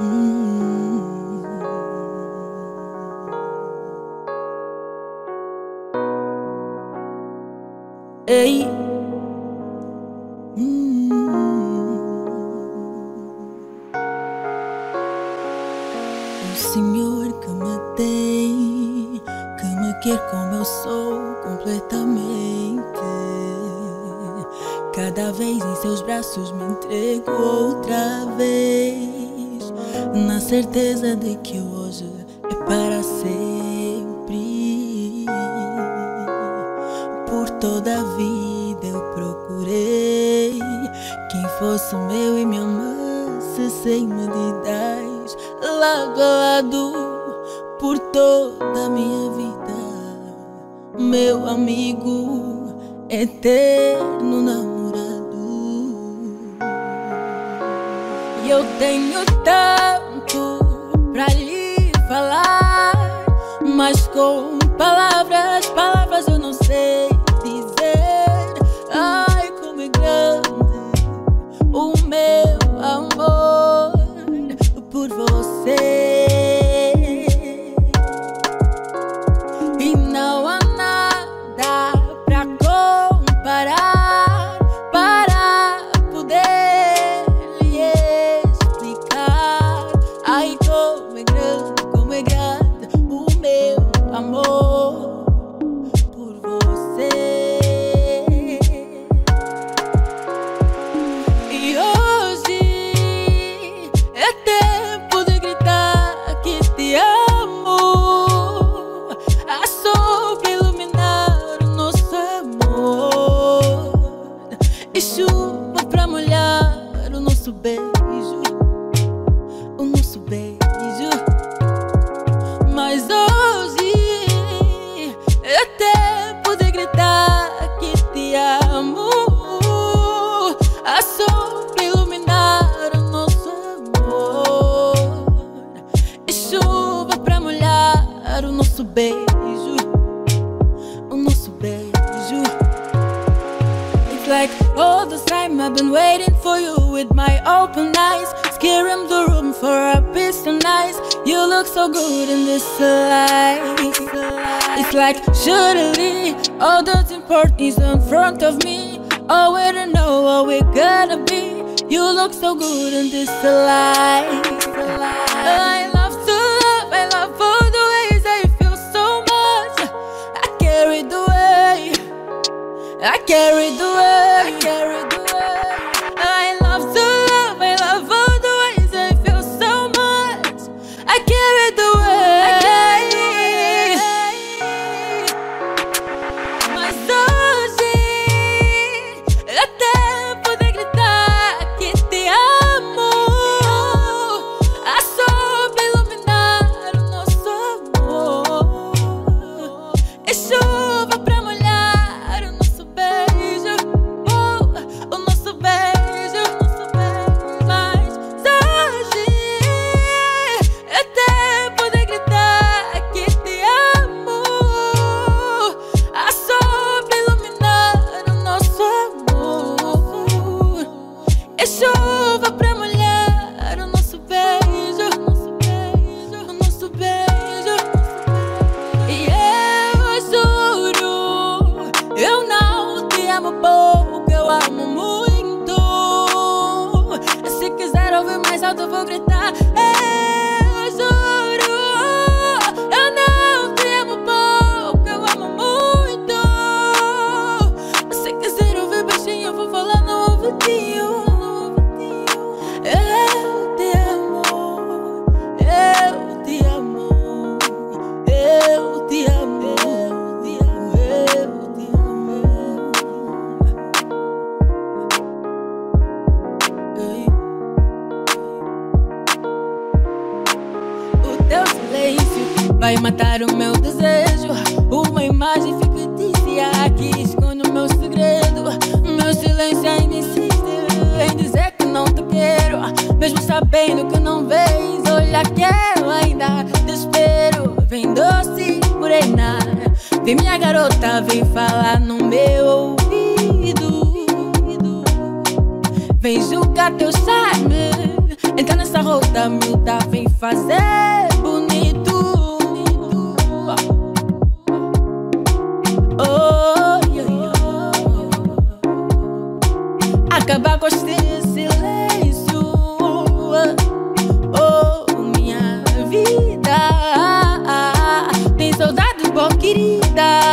Ei. O Senhor que me tem, que me quer como eu sou completamente. Cada vez em seus braços me entrego outra vez, na certeza de que hoje é para sempre. Por toda a vida eu procurei quem fosse meu e me amasse sem medidas, lado a lado, por toda a minha vida, meu amigo eterno namorado. E eu tenho tanto nosso beijo. O nosso beijo. Mas hoje é tempo de gritar que te amo. A sombra iluminar o nosso amor. E chuva pra molhar o nosso beijo. O nosso beijo. It's like all this time I've been waiting for you with my open eyes. Scaring the room for a piece of nice. You look so good in this light. It's like surely all that's important is in front of me. Oh, we don't know what we're gonna be. You look so good in this light. I love to love, I love all the ways I feel so much. I carry the way. I carry the way. I carry la tu vai matar o meu desejo. Uma imagem fictícia que esconde o meu segredo. Meu silêncio ainda insiste em dizer que não te quero. Mesmo sabendo que não vens, olha que eu ainda te espero. Vem doce, morena. Vem minha garota, vem falar no meu ouvido. Vem julgar teu charme Entrar nessa roda, miúda, vem fazer acabar com este silêncio. Oh, minha vida. Tem saudade, boa querida.